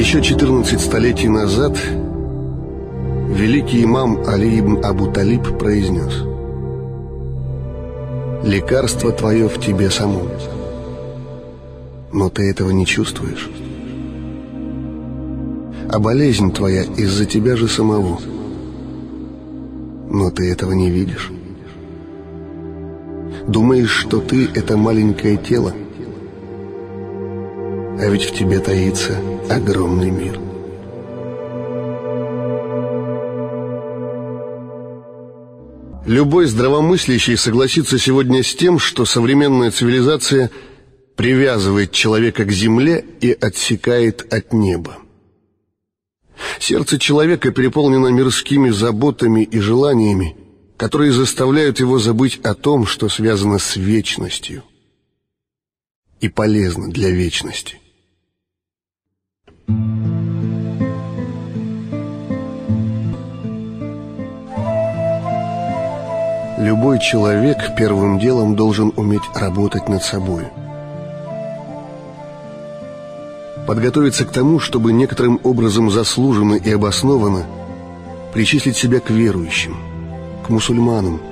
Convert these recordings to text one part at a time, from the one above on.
Еще 14 столетий назад великий имам Али ибн Абу Талиб произнес «Лекарство твое в тебе самом, но ты этого не чувствуешь, а болезнь твоя из-за тебя же самого, но ты этого не видишь. Думаешь, что ты — это маленькое тело, а ведь в тебе таится огромный мир. Любой здравомыслящий согласится сегодня с тем, что современная цивилизация привязывает человека к земле и отсекает от неба. Сердце человека переполнено мирскими заботами и желаниями, которые заставляют его забыть о том, что связано с вечностью и полезно для вечности. Любой человек первым делом должен уметь работать над собой. Подготовиться к тому, чтобы некоторым образом заслуженно и обоснованно причислить себя к верующим, к мусульманам,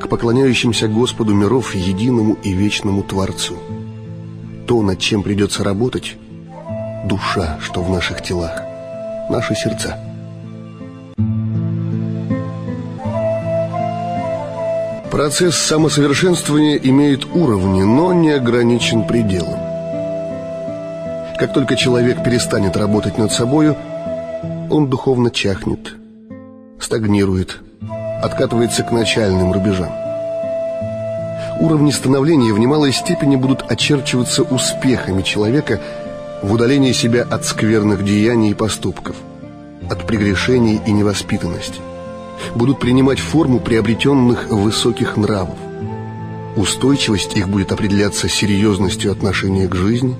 к поклоняющимся Господу миров единому и вечному Творцу. То, над чем придется работать, душа, что в наших телах, наши сердца – Процесс самосовершенствования имеет уровни, но не ограничен пределом. Как только человек перестанет работать над собою, он духовно чахнет, стагнирует, откатывается к начальным рубежам. Уровни становления в немалой степени будут очерчиваться успехами человека в удалении себя от скверных деяний и поступков, от прегрешений и невоспитанности будут принимать форму приобретенных высоких нравов. Устойчивость их будет определяться серьезностью отношения к жизни,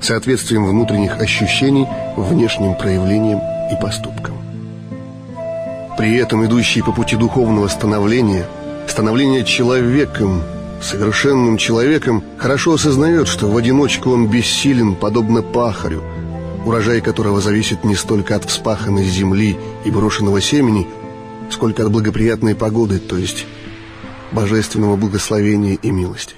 соответствием внутренних ощущений внешним проявлениям и поступкам. При этом идущий по пути духовного становления, становления человеком, совершенным человеком, хорошо осознает, что в одиночку он бессилен, подобно пахарю, урожай которого зависит не столько от вспаханной земли и брошенного семени, сколько от благоприятной погоды, то есть божественного благословения и милости.